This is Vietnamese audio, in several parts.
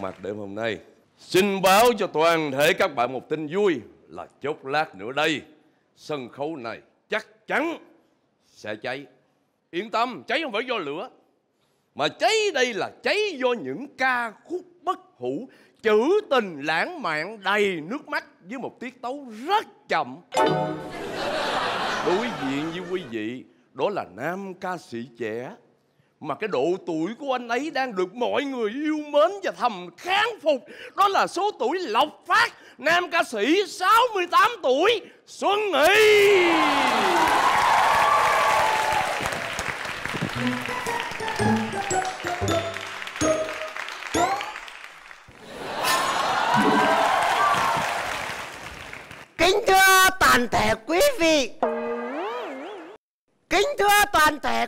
mặt đêm hôm nay. Xin báo cho toàn thể các bạn một tin vui Là chốc lát nữa đây Sân khấu này chắc chắn sẽ cháy. Yên tâm, cháy không phải do lửa Mà cháy đây là cháy do những ca khúc bất hủ Trữ tình lãng mạn đầy nước mắt Với một tiết tấu rất chậm. Đối diện với quý vị Đó là nam ca sĩ trẻ mà cái độ tuổi của anh ấy đang được mọi người yêu mến và thầm kháng phục. Đó là số tuổi lộc phát, nam ca sĩ 68 tuổi, xuân nghị. Kính thưa toàn thể quý vị. Kính thưa toàn thể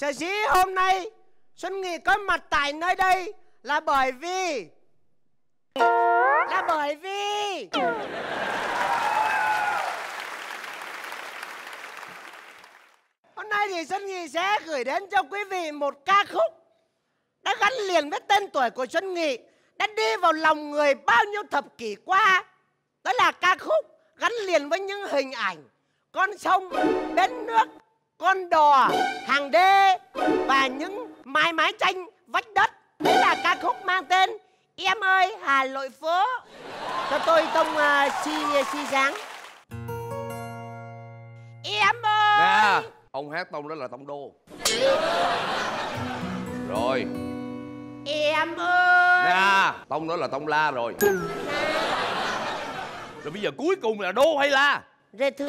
Sở dĩ hôm nay Xuân Nghị có mặt tại nơi đây Là bởi vì Là bởi vì Hôm nay thì Xuân Nghị sẽ gửi đến cho quý vị một ca khúc đã gắn liền với tên tuổi của Xuân Nghị, đã đi vào lòng người bao nhiêu thập kỷ qua. Đó là ca khúc gắn liền với những hình ảnh con sông, bến nước, con đò, hàng đê và những mái mái tranh vách đất. Đấy là ca khúc mang tên Em ơi Hà Nội phố. Cho tôi tông uh, si si dáng. Em ơi. nè ông hát tông đó là tông đô rồi Em ơi. nè tông đó là tông la rồi rồi bây giờ cuối cùng là đô hay la Rê thứ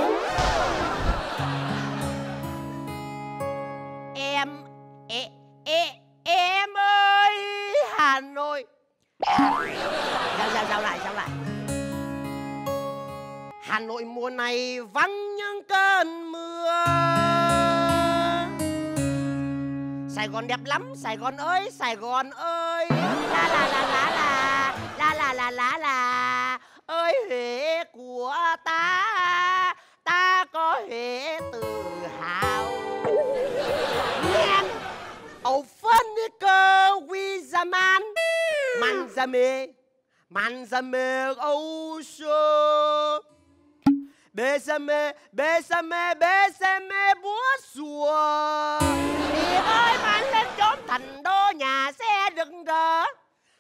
vắng những cơn mưa. Sài Gòn đẹp lắm, Sài Gòn ơi, Sài Gòn ơi. La la la la la. La la la la la. Ơi, Huế của ta. Ta có Huế tự hào. Nghe Âu phân đi cơ Quy gia man. Man gia mê, Man gia mê Âu sơ Bê sa mê, bê sa mê, bê sa mê búa xùa Điệp ơi bạn lên trốn thành đô nhà xe đừng rờ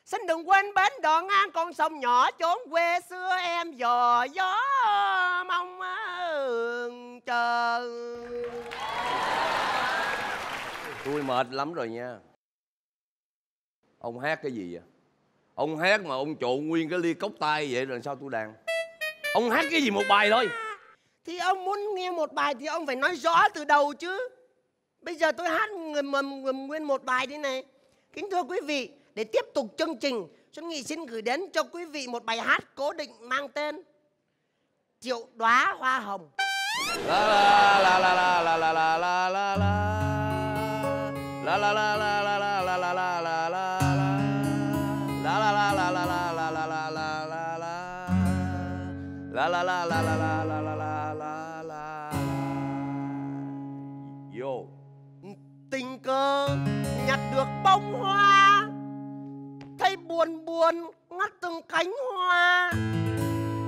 Xin đừng quên bến đò ngang con sông nhỏ trốn quê xưa em dò gió mong chờ tôi mệt lắm rồi nha. Ông hát cái gì vậy? Ông hát mà ông trộn nguyên cái ly cốc tay vậy rồi sao tôi đàn ông hát cái gì một bài thôi Thì ông muốn nghe một bài thì ông phải nói rõ từ đầu chứ Bây giờ tôi hát nguyên một bài thế này Kính thưa quý vị Để tiếp tục chương trình Xuân Nghị xin gửi đến cho quý vị một bài hát cố định mang tên Triệu đóa hoa hồng la la la la la la la la la la la la la la la la la la la la la la la la la la la la la la vô Tình cờ nhặt được bông hoa Thấy buồn buồn ngắt từng cánh hoa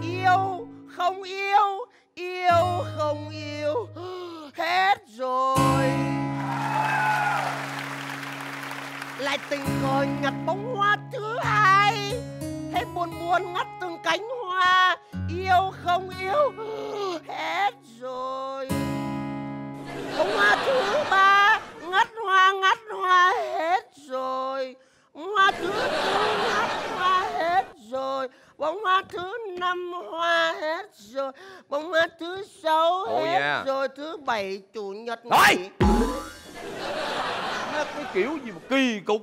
Yêu không yêu Yêu không yêu Hết rồi Lại tình cờ nhặt bông hoa thứ hai Thấy buồn buồn ngắt từng cánh hoa Yêu không yêu? Hết rồi. Hoa thứ ba ngắt hoa ngắt hoa hết rồi. Hoa thứ tư ngắt hoa hết rồi. Bông hoa thứ năm hoa hết rồi. Bông hoa thứ sáu Thôi hết nha. rồi. Thứ bảy chủ nhật Thôi! hát cái kiểu gì mà kỳ cục?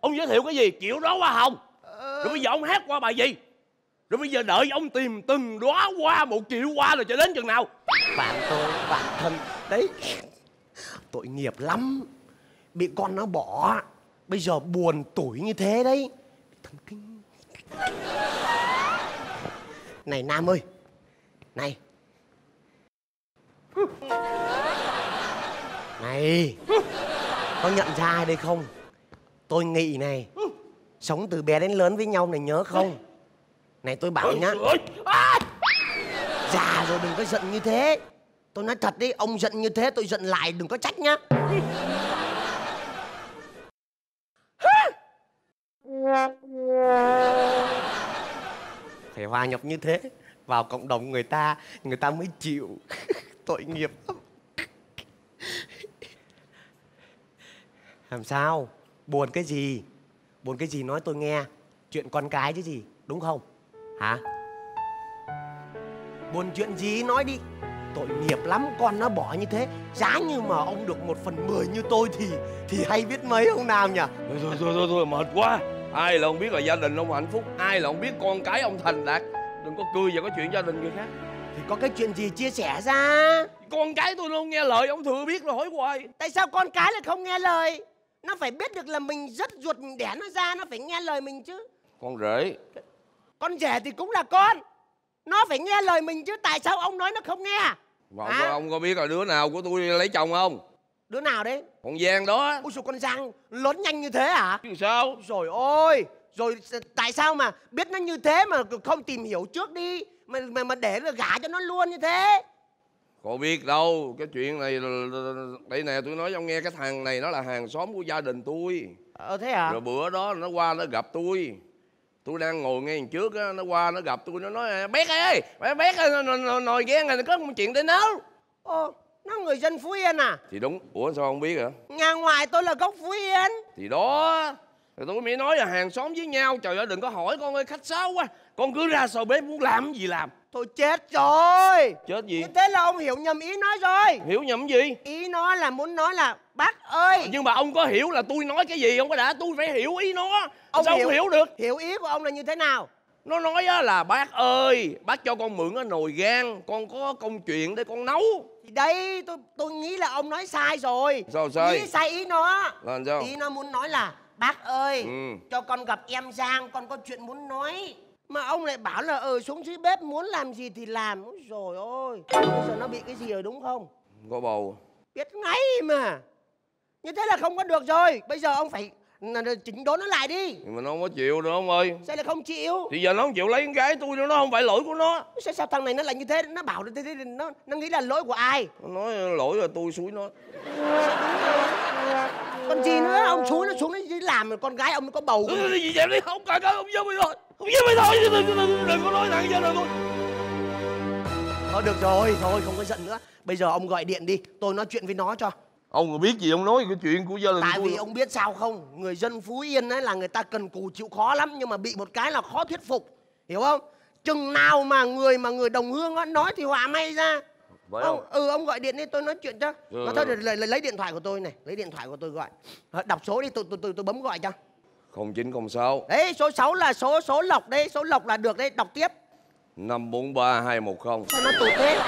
Ông giới thiệu cái gì? Chịu đó hoa hồng Ờ, rồi bây giờ ông hát qua bài gì rồi bây giờ đợi ông tìm từng đóa hoa, một triệu hoa rồi cho đến chừng nào. Bạn tôi, bạn thân. Đấy, tội nghiệp lắm. Bị con nó bỏ, bây giờ buồn tuổi như thế đấy. Thần kinh. Này, nam ơi. Này. Này, có nhận ra ai đây không? Tôi nghĩ này, sống từ bé đến lớn với nhau này nhớ không? Này tôi bảo nhá. à! Già rồi đừng có giận như thế. Tôi nói thật đi Ông giận như thế tôi giận lại đừng có trách nhá. Phải hòa nhập như thế Vào cộng đồng người ta Người ta mới chịu Tội nghiệp lắm. Làm sao? Buồn cái gì? Buồn cái gì nói tôi nghe? Chuyện con cái chứ gì Đúng không Hả? Buồn chuyện gì nói đi. Tội nghiệp lắm con nó bỏ như thế. Giá như mà ông được một phần mười như tôi thì Thì hay biết mấy ông nào nhỉ? Thôi thôi thôi thôi, thôi mệt quá. Ai là ông biết là gia đình ông hạnh phúc? Ai là ông biết con cái ông thành đạt? Đừng có cười vào cái chuyện gia đình người khác. Thì có cái chuyện gì chia sẻ ra? Con cái tôi không nghe lời ông thừa biết rồi hỏi hoài. Tại sao con cái lại không nghe lời? Nó phải biết được là mình rất ruột đẻ nó ra Nó phải nghe lời mình chứ. Con rể Con rể thì cũng là con. Nó phải nghe lời mình chứ Tại sao ông nói nó không nghe? Hả? có, ông có biết là đứa nào của tôi lấy chồng không? Đứa nào đấy? Con giang đó. Ôi sao con Giang lớn nhanh như thế hả? Chứ sao? Rồi ôi Rồi tại sao mà biết nó như thế mà không tìm hiểu trước đi? Mà mà, mà để là gả cho nó luôn như thế. Có biết đâu cái chuyện này đây nè tôi nói cho ông nghe cái thằng này nó là hàng xóm của gia đình tôi. Ờ thế hả? Rồi bữa đó nó qua nó gặp tôi tôi đang ngồi ngay đằng trước á nó qua nó gặp tôi nó nói bé ơi bé nồi- ghen này có một chuyện để nấu. Ồ nó người dân Phú Yên à? Thì đúng. Ủa sao không biết hả? Nhà ngoài tôi là gốc Phú Yên. Thì đó tôi mới nói là hàng xóm với nhau trời ơi đừng có hỏi con ơi khách sáo quá. Con cứ ra sau bếp muốn làm gì làm Thôi chết rồi. Chết gì? Như thế là ông hiểu nhầm ý nói rồi. Hiểu nhầm gì? Ý nó là muốn nói là Bác ơi. Nhưng mà ông có hiểu là tôi nói cái gì? Không có đã tôi phải hiểu ý nó. Ông sao hiểu- không hiểu được? Hiểu ý của ông là như thế nào? Nó nói á là bác ơi bác cho con mượn cái nồi gan con có công chuyện để con nấu. Thì đây tôi tôi nghĩ là ông nói sai rồi. Sao sai? Nghĩ sai ý nó. Là sao? Ý nó muốn nói là Bác ơi Ừ. cho con gặp em Giang Con có chuyện muốn nói Mà ông lại bảo là ờ xuống dưới bếp muốn làm gì thì làm. Rồi ôi Bây giờ nó bị cái gì rồi đúng không? Có bầu. Biết ngay mà. Như thế là không có được rồi. Bây giờ ông phải là- là chỉnh đốn nó lại đi. Nhưng mà nó không có chịu được ông ơi. Sao lại không chịu? Thì giờ nó không chịu lấy con gái tôi nữa nó không phải lỗi của nó. Sao, sao thằng này nó lại như thế? Nó bảo thế, thế, nó, nó nghĩ là lỗi của ai? Nó nói lỗi là tôi xúi nó Còn gì nữa? Ông xuống nó xuống dưới làm rồi con gái ông có bầu gì vậy? Đi không cần không giúp mày thôi. Không giúp mày thôi đừng, đừng, đừng, đừng có nói thằng gia đình tôi Thôi được rồi Thôi không có giận nữa. Bây giờ ông gọi điện đi Tôi nói chuyện với nó cho. Ông có biết gì ông nói cái chuyện của gia đình Tại vì ông biết sao không? Người dân Phú Yên ấy là người ta cần cù chịu khó lắm Nhưng mà bị một cái là khó thuyết phục. Hiểu không? Chừng nào mà người mà người đồng hương á nói thì họa may ra phải ông, không ừ ông gọi điện đi tôi nói chuyện cho. Ừ. mà thôi để lấy, lấy, lấy điện thoại của tôi này lấy điện thoại của tôi gọi. Ờ, đọc số đi tôi tôi tôi, tôi bấm gọi cho. không chín không sáu. Đấy số 6 là số số lộc đấy số lộc là được đấy đọc tiếp. năm bốn ba hai một không. Sao nó tụt thế?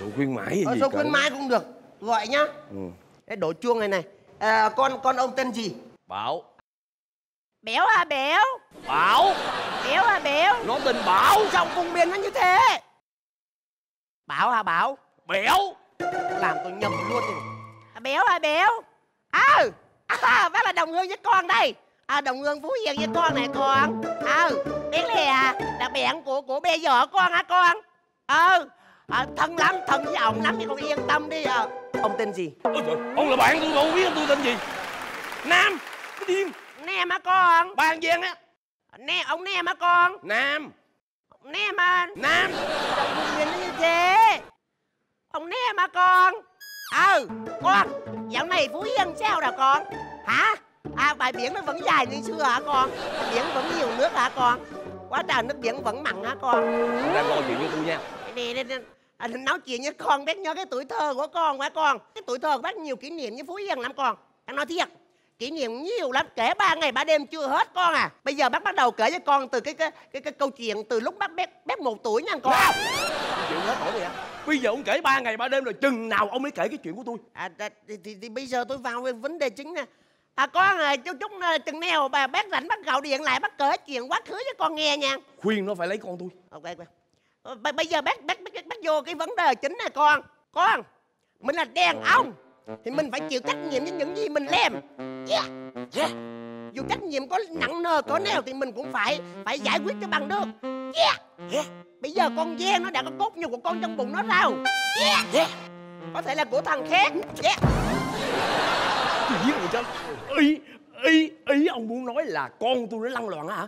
Số khuyến mãi ờ, gì số cả. khuyến mãi cũng được gọi nhá. Ừ. đấy đổ chuông này này. À, con con ông tên gì? Bảo. Béo à béo? Bảo. Béo à béo? Nó tên bảo. Giọng vùng miền nó như thế bảo hả bảo? Bẻo làm tôi nhầm luôn rồi. À, béo à béo? À, à bác là đồng hương với con đây. À đồng hương phú yên với con này con. Ờ biết lìa là bạn của của bé vợ con hả con? Ờ à, thân lắm thân với ông lắm thì con yên tâm đi à. ông tên gì? Ôi trời, ông là bạn tôi mà không biết tôi tên gì. Nam cái điên nem hả con? Ba giang á. Nem ông nem hả con? Nam nem à nam. Trong vùng miền nó như thế. Ông nem hả con Ừ. Con Dạo này Phú Yên sao rồi con? Hả? À bãi biển nó vẫn dài như xưa hả con? Biển vẫn nhiều nước hả con? Quá trời nước biển vẫn mặn hả con? Đang coi chuyện với tôi nha. Nè nè nè. À, Nói chuyện với con biết nhớ cái tuổi thơ của con hả con? Cái tuổi thơ của bác nhiều kỷ niệm với Phú Yên lắm con. Anh nói thiệt kỷ niệm nhiều lắm. Kể ba ngày ba đêm chưa hết con à. Bây giờ bác bắt đầu kể cho con từ cái cái cái, cái câu chuyện từ lúc bác bé bé một tuổi nha con. Nào! chuyện hết hỏi vậy bây giờ ông kể ba ngày ba đêm rồi chừng nào ông mới kể cái chuyện của tôi? À thì, thì, thì, thì bây giờ tôi vào với vấn đề chính nè à con à chú chúc à, chừng nào bà bác rảnh bác gọi điện lại bác kể chuyện quá khứ cho con nghe nha. Khuyên nó phải lấy con tôi. Ok ok Ờ, b- bây giờ bác bác bác bác vô cái vấn đề chính này con. Con mình là đàn ông thì mình phải chịu trách nhiệm với những gì mình làm yeah. Yeah. dù trách nhiệm có nặng nề cỡ nào thì mình cũng phải phải giải quyết cho bằng được yeah. Yeah. bây giờ con ve nó đã có cốt nhục của con trong bụng nó rồi yeah. Yeah. có thể là của thằng khác yeah. người chứ ý ý ý ông muốn nói là con tôi nó lăn loạn hả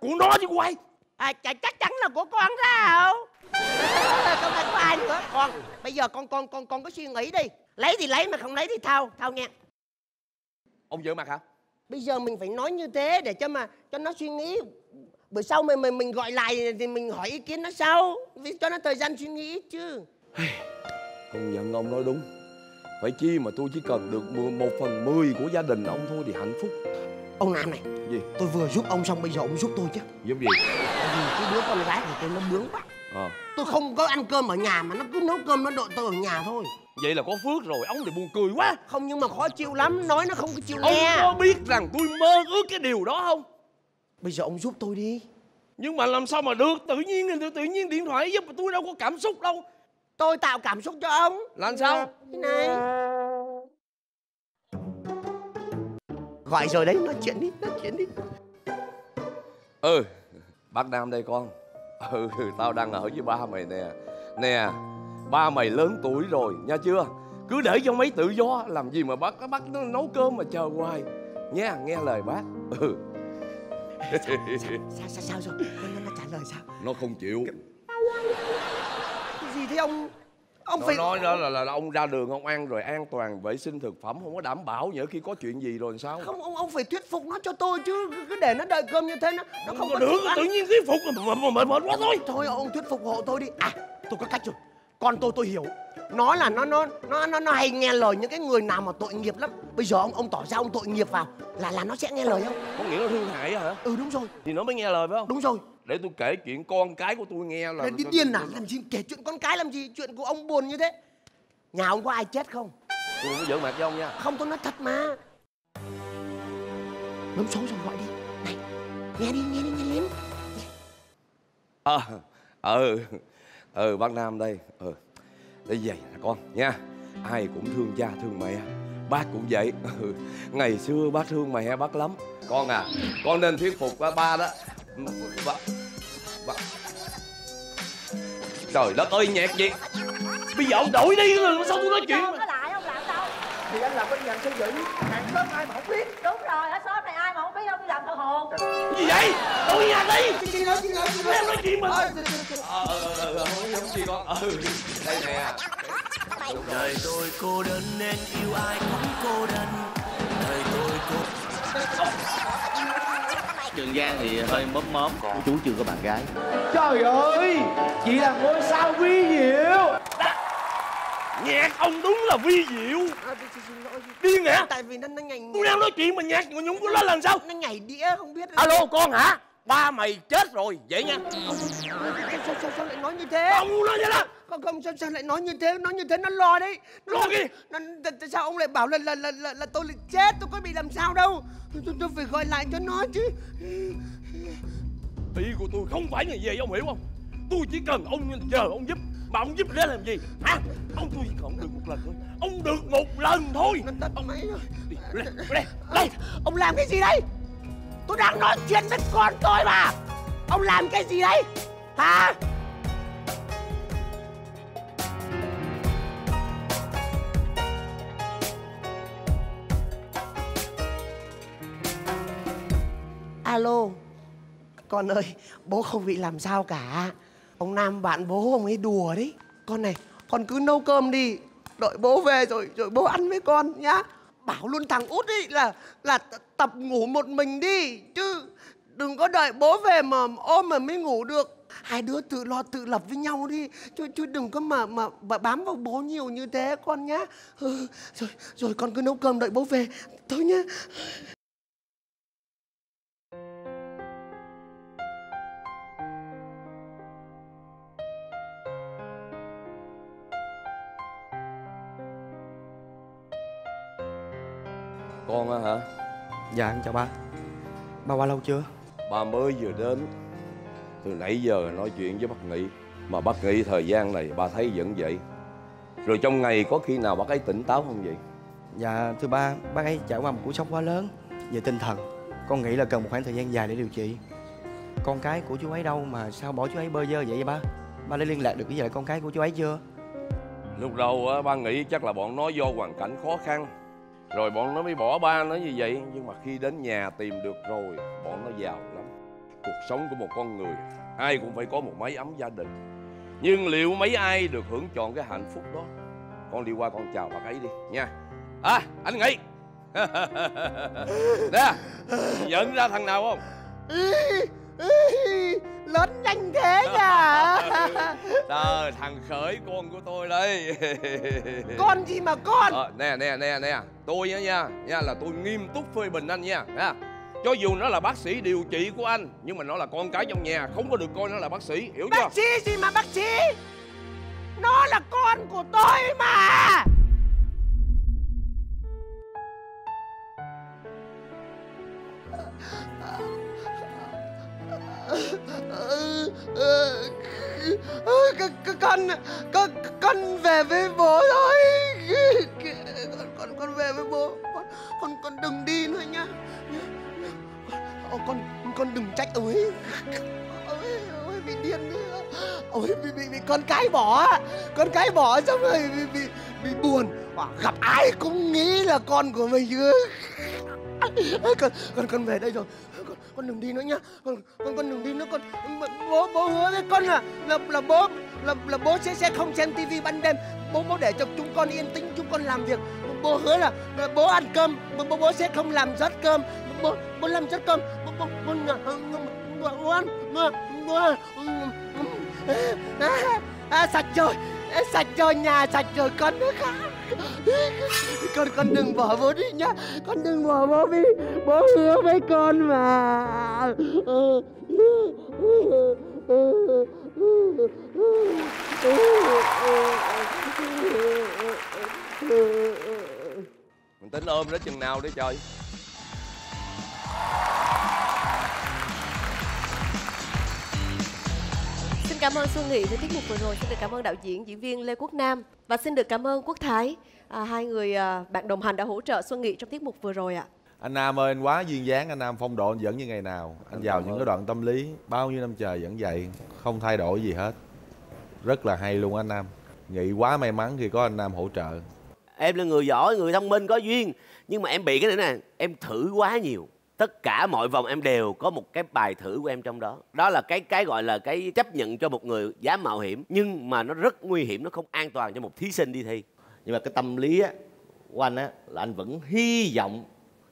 của nó chứ của ai à, chắc chắc chắn là của con sao không phải của ai nữa con bây giờ con con con con có suy nghĩ đi lấy thì lấy mà không lấy thì thao thao nha ông vợ mặt hả? Bây giờ mình phải nói như thế để cho mà cho nó suy nghĩ. Bữa sau mình mình mình gọi lại thì mình hỏi ý kiến nó sau. Vì cho nó thời gian suy nghĩ chứ. Công nhận ông nói đúng. Phải chi mà tôi chỉ cần được một phần mười của gia đình ông thôi thì hạnh phúc. Ông nam này gì? tôi vừa giúp ông xong bây giờ ông giúp tôi chứ. Giúp gì? Tại vì cái đứa con gái của tôi nó bướng quá ờ. Tôi không có ăn cơm ở nhà mà nó cứ nấu cơm nó đợi tôi ở nhà thôi. Vậy là có phước rồi ông thì buồn cười quá. Không nhưng mà khó chịu lắm nói nó không có chịu ông nghe. có biết rằng tôi mơ ước cái điều đó không? Bây giờ ông giúp tôi đi. Nhưng mà làm sao mà được? Tự nhiên thì tự nhiên điện thoại giúp tôi đâu có cảm xúc đâu. Tôi tạo cảm xúc cho ông. Làm sao? thế này. Gọi rồi đấy nói chuyện đi nói chuyện đi. Ừ bác nam đây con ừ tao đang ở với ba mày nè. Nè ba mày lớn tuổi rồi nha chưa? Cứ để cho mấy tự do làm gì mà bác bác nó nấu cơm mà chờ hoài. Nha nghe lời bác. Ừ. Sao sao sao rồi nó, nó, nó trả lời sao? Nó không chịu. Cái gì thế ông ông nó phải nói đó là, là, là ông ra đường ông ăn rồi an toàn vệ sinh thực phẩm không có đảm bảo nhỡ khi có chuyện gì rồi sao? Không ông ông phải thuyết phục nó cho tôi chứ cứ- để nó đợi cơm như thế nó nó không có được tự nhiên thuyết phục mà mà mệt mệt quá thôi. Thôi ông thuyết phục hộ tôi đi. À tôi có cách rồi. Con tôi tôi hiểu. Nó là nó nó nó nó, nó hay nghe lời những cái người nào mà tội nghiệp lắm. Bây giờ ông ông tỏ ra ông tội nghiệp vào là là nó sẽ nghe lời không? Có nghĩa là thương hại hả? Ừ đúng rồi. Thì nó mới nghe lời phải không? Đúng rồi để tôi kể chuyện con cái của tôi nghe là Để đi điên à? làm gì kể chuyện con cái làm gì chuyện của ông buồn như thế? Nhà ông có ai chết không? Tôi không giỡn mặt với ông nha. Không tôi nói thật mà. Bấm số rồi gọi đi. Này nghe đi nghe đi nghe lên ờ ừ ừ bác nam đây. Ừ để vậy nè con nha. Ai cũng thương cha thương mẹ. Bác cũng vậy. Ừ. ngày xưa bác thương mẹ bác lắm. Con à con nên thuyết phục ba đó ba, ba. trời đất ơi nhạc gì? Bây giờ ông đổi đi rồi sao tôi nói chuyện? Không có lại ông làm đâu thì anh làm bên ngành xây dựng. Hàng xóm ai mà không biết? Đúng rồi ở xóm này ai mà không biết ông đi làm thợ hồn? Gì vậy? Đổi nhà đi. Gì nói gì nói gì Em nói chuyện mà. Ờ, ờ ờ ờ không không gì con. Ừ đây nè. Đời tôi cô đơn nên yêu ai cũng cô đơn. Đời tôi cô Trường Giang thì hơi mớm mớm. Chú chưa có bạn gái. Trời ơi, chị là ngôi sao vi diệu. Nhạc ông đúng là vi diệu. À, thì- điên hả tại vì nó nó nhảy tôi đang nói chuyện mà nhạc mà nhúng của nó làm sao? Nó nhảy đĩa không biết. Alo con hả ba mày chết rồi vậy nha. Sao, sao, sao, sao lại nói như thế? Ông nói vậy đó. Không không sao, sao lại nói như thế? Nói như thế nó lo đấy. Nó Lo gì? nó, tại- sao ông lại bảo là là, là là là tôi lại chết? Tôi có bị làm sao đâu. Tôi, tôi, phải gọi lại cho nó chứ. Ý của tôi không phải như vậy ông hiểu không? Tôi chỉ cần ông chờ ông giúp. Mà ông giúp để làm gì? Hả? Ông tôi chỉ cần ông được một lần thôi. Ông được một lần thôi. Máy rồi. Đi lên lên. Lên ông làm cái gì đấy tôi đang nói chuyện với con tôi mà. Ông làm cái gì đấy? Hả? Alo, con ơi, bố không bị làm sao cả. Ông nam bạn bố ông ấy đùa đấy. Con này, con cứ nấu cơm đi. Đợi bố về rồi rồi bố ăn với con nhá bảo luôn thằng út ấy là là tập ngủ một mình đi chứ đừng có đợi bố về mà ôm mà mới ngủ được. Hai đứa tự lo tự lập với nhau đi chứ chứ đừng có mà mà, mà bám vào bố nhiều như thế con nhá. Ừ, rồi rồi con cứ nấu cơm đợi bố về. Thôi nhá. Con á hả? Dạ em chào ba Ba qua lâu chưa? Ba mới vừa đến Từ nãy giờ nói chuyện với bác Nghị Mà bác Nghị thời gian này ba thấy vẫn vậy Rồi trong ngày có khi nào bác ấy tỉnh táo không vậy? Dạ thưa ba Bác ấy trải qua một cú sốc quá lớn Về tinh thần Con nghĩ là cần một khoảng thời gian dài để điều trị Con cái của chú ấy đâu mà sao bỏ chú ấy bơ vơ vậy vậy ba Ba đã liên lạc được với lại con cái của chú ấy chưa? Lúc đầu á, ba nghĩ chắc là bọn nó do hoàn cảnh khó khăn rồi bọn nó mới bỏ ba nó như vậy. Nhưng mà khi đến nhà tìm được rồi, Bọn nó giàu lắm. Cuộc sống của một con người, Ai cũng phải có một mái ấm gia đình. Nhưng liệu mấy ai được hưởng chọn cái hạnh phúc đó? Con đi qua con chào bác ấy đi, nha. À anh nghĩ Nè, Nhận ra thằng nào không? Lớn nhanh thế nhỉ Trời thằng khởi con của tôi đây con gì mà con? Ờ, nè nè nè nè. Tôi á nha. Nha là tôi nghiêm túc phê bình anh nha. Nha. Cho dù nó là bác sĩ điều trị của anh nhưng mà nó là con cái trong nhà. Không có được coi nó là bác sĩ hiểu chưa? bác sĩ gì mà bác sĩ? Nó là con của tôi mà Ờ, ờ, con con con về với bố thôi. Con con con về với bố. Con con con đừng đi nữa nhá ờ, con con đừng trách ơi ối bị điên nữa. Ối bị bị, bị con cái bỏ. Con cái bỏ xong rồi bị bị, bị buồn. Gặp ai cũng nghĩ là con của mình. Chứ con con con về đây rồi con, đừng đi nữa nhá. Con con con đừng đi nữa con bố bố hứa với con là là là bố là là bố sẽ sẽ không xem tivi ban đêm. Bố bố để cho chúng con yên tĩnh chúng con làm việc. Bố hứa là, là bố ăn cơm bố bố, bố sẽ không làm rớt cơm. Bố bố làm rớt cơm bố bố bố bố, bố ăn bố bố à, sạch rồi à, sạch rồi nhà sạch rồi con nữa khác con con đừng bỏ bố đi nhá. Con đừng bỏ bố đi bố hứa với con mà. Mình tính ôm nó chừng nào để trời. Cảm ơn Xuân Nghị với tiết mục vừa rồi. Xin được cảm ơn đạo diễn, diễn viên Lê Quốc Nam. Và xin được cảm ơn Quốc Thái, à, hai người à, bạn đồng hành đã hỗ trợ Xuân Nghị trong tiết mục vừa rồi ạ. anh Nam ơi anh quá duyên dáng anh Nam phong độ anh vẫn như ngày nào. Anh vào những cái đoạn tâm lý bao nhiêu năm trời vẫn vậy không thay đổi gì hết. Rất là hay luôn anh Nam. Nghĩ quá may mắn khi có anh Nam hỗ trợ. Em là người giỏi người thông minh có duyên. Nhưng mà em bị cái này nè em thử quá nhiều tất cả mọi vòng em đều có một cái bài thử của em trong đó. Đó là cái cái gọi là cái chấp nhận cho một người dám mạo hiểm, nhưng mà nó rất nguy hiểm, nó không an toàn cho một thí sinh đi thi. Nhưng mà cái tâm lý á, của anh á, là anh vẫn hy vọng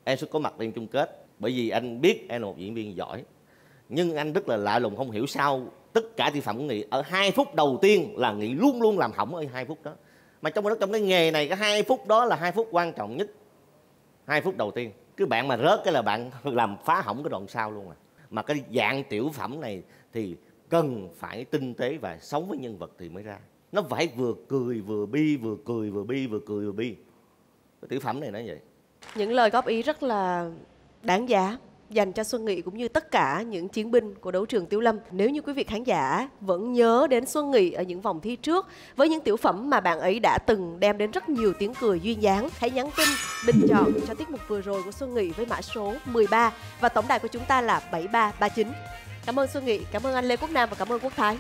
em sẽ có mặt lên chung kết, bởi vì anh biết em là một diễn viên giỏi. Nhưng anh rất là lạ lùng, không hiểu sao tất cả thị phẩm của nghị ở hai phút đầu tiên là nghị luôn luôn làm hỏng ở hai phút đó. Mà trong đó trong cái nghề này, cái hai phút đó là hai phút quan trọng nhất, hai phút đầu tiên cái bạn mà rớt cái là bạn làm phá hỏng cái đoạn sau luôn à. Mà cái dạng tiểu phẩm này thì cần phải tinh tế và sống với nhân vật thì mới ra. Nó phải vừa cười, vừa bi, vừa cười, vừa bi, vừa cười, vừa bi. Cái tiểu phẩm này nó vậy. Những lời góp ý rất là đáng giá dành cho Xuân Nghị cũng như tất cả những chiến binh của đấu trường Tiểu Lâm. Nếu như quý vị khán giả vẫn nhớ đến Xuân Nghị ở những vòng thi trước với những tiểu phẩm mà bạn ấy đã từng đem đến rất nhiều tiếng cười duyên dáng, hãy nhắn tin bình chọn cho tiết mục vừa rồi của Xuân Nghị với mã số 13 và tổng đài của chúng ta là 7339. Cảm ơn Xuân Nghị, cảm ơn anh Lê Quốc Nam và cảm ơn Quốc Thái.